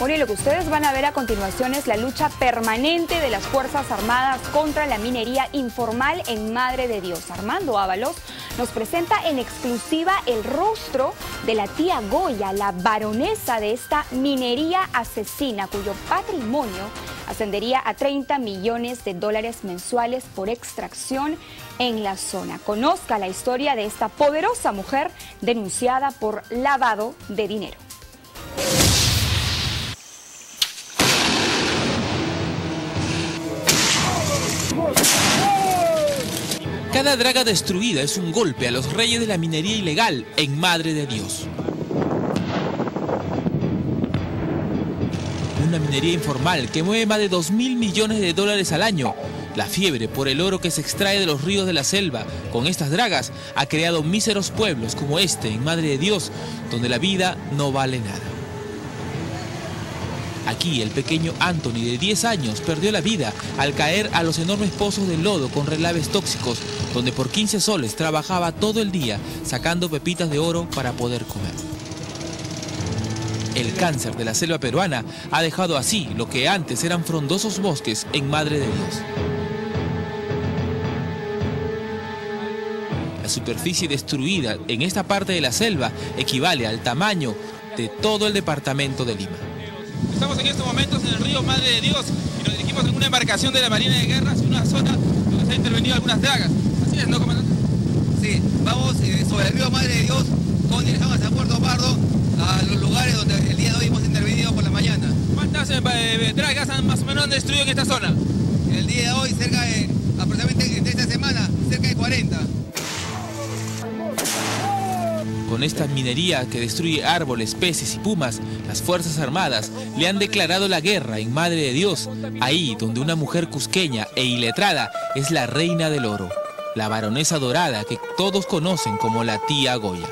Bueno, y lo que ustedes van a ver a continuación es la lucha permanente de las Fuerzas Armadas contra la minería informal en Madre de Dios. Armando Ábalos nos presenta en exclusiva el rostro de la tía Goya, la baronesa de esta minería asesina, cuyo patrimonio ascendería a 30 millones de dólares mensuales por extracción en la zona. Conozca la historia de esta poderosa mujer denunciada por lavado de dinero. Cada draga destruida es un golpe a los reyes de la minería ilegal en Madre de Dios. Una minería informal que mueve más de 2 mil millones de dólares al año. La fiebre por el oro que se extrae de los ríos de la selva con estas dragas ha creado míseros pueblos como este en Madre de Dios, donde la vida no vale nada. Aquí el pequeño Anthony de 10 años perdió la vida al caer a los enormes pozos de lodo con relaves tóxicos, donde por 15 soles trabajaba todo el día sacando pepitas de oro para poder comer. El cáncer de la selva peruana ha dejado así lo que antes eran frondosos bosques en Madre de Dios. La superficie destruida en esta parte de la selva equivale al tamaño de todo el departamento de Lima. Estamos en estos momentos en el río Madre de Dios y nos dirigimos en una embarcación de la Marina de Guerra hacia una zona donde se han intervenido algunas dragas. Así es, ¿no, comandante? Sí, vamos eh, sobre el río Madre de Dios con dirección hacia Puerto Pardo, a los lugares donde el día de hoy hemos intervenido por la mañana. ¿Cuántas eh, eh, dragas han más o menos han destruido en esta zona? El día de hoy, cerca de, aproximadamente entre esta semana, cerca de 40. Con esta minería que destruye árboles, peces y pumas, las Fuerzas Armadas le han declarado la guerra en Madre de Dios, ahí donde una mujer cusqueña e iletrada es la reina del oro, la baronesa dorada que todos conocen como la tía Goya.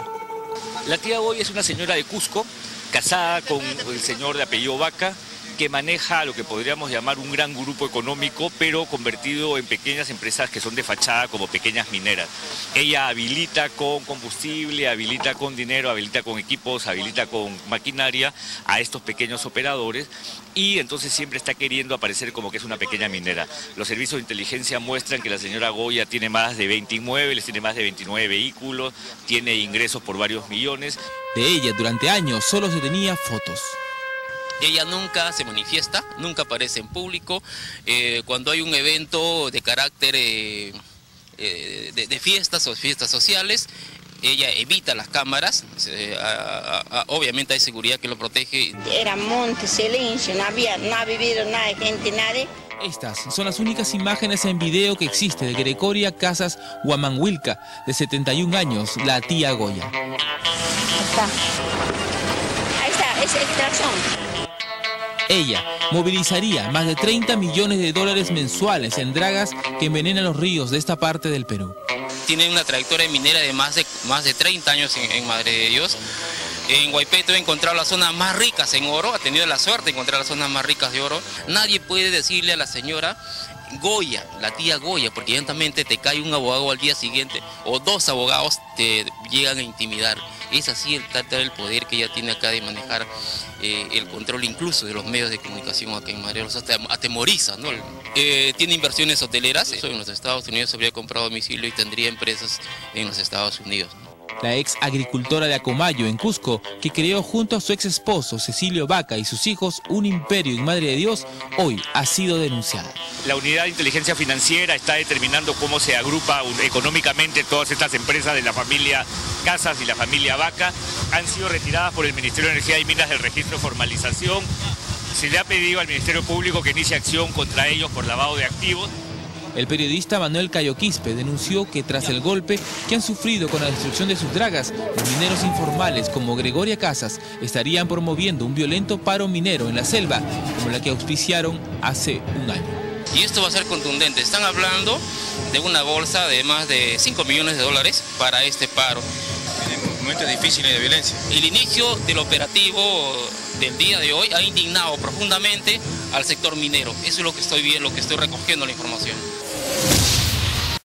La tía Goya es una señora de Cusco, casada con el señor de apellido Vaca, que maneja lo que podríamos llamar un gran grupo económico, pero convertido en pequeñas empresas que son de fachada como pequeñas mineras. Ella habilita con combustible, habilita con dinero, habilita con equipos, habilita con maquinaria a estos pequeños operadores y entonces siempre está queriendo aparecer como que es una pequeña minera. Los servicios de inteligencia muestran que la señora Goya tiene más de 20 inmuebles, tiene más de 29 vehículos, tiene ingresos por varios millones. De ella durante años solo se tenía fotos. Ella nunca se manifiesta, nunca aparece en público. Eh, cuando hay un evento de carácter eh, eh, de, de, fiestas o fiestas sociales, ella evita las cámaras, a, a, obviamente hay seguridad que lo protege. Era monte, silencio, no había, no ha vivido nada, gente, nadie. Estas son las únicas imágenes en video que existe de Gregoria Casas Huamanhuilca, de 71 años, la tía Goya. Ahí está. Ahí está, es extracción. Ella movilizaría más de 30 millones de dólares mensuales en dragas que envenenan los ríos de esta parte del Perú. Tiene una trayectoria minera de más de, más de 30 años en, Madre de Dios. En Guaypeto he encontrado las zonas más ricas en oro, ha tenido la suerte de encontrar las zonas más ricas de oro. Nadie puede decirle a la señora Goya, la tía Goya, porque evidentemente te cae un abogado al día siguiente o dos abogados te llegan a intimidar. Es así el tal el poder que ella tiene acá de manejar eh, el control incluso de los medios de comunicación acá en Morelos, hasta atemoriza, ¿no? Eh, tiene inversiones hoteleras, eso en los Estados Unidos habría comprado domicilio y tendría empresas en los Estados Unidos. La ex agricultora de Acomayo en Cusco, que creó junto a su ex esposo Cecilio Vaca y sus hijos un imperio en Madre de Dios, hoy ha sido denunciada. La unidad de inteligencia financiera está determinando cómo se agrupa económicamente todas estas empresas de la familia Casas y la familia Vaca. Han sido retiradas por el Ministerio de Energía y Minas del registro de formalización. Se le ha pedido al Ministerio Público que inicie acción contra ellos por lavado de activos. El periodista Manuel Cayo Quispe denunció que tras el golpe que han sufrido con la destrucción de sus dragas, los mineros informales como Gregoria Casas estarían promoviendo un violento paro minero en la selva, como la que auspiciaron hace un año. Y esto va a ser contundente. Están hablando de una bolsa de más de 5 millones de dólares para este paro. En momentos difíciles de violencia. El inicio del operativo del día de hoy ha indignado profundamente al sector minero. Eso es lo que estoy viendo, lo que estoy recogiendo la información.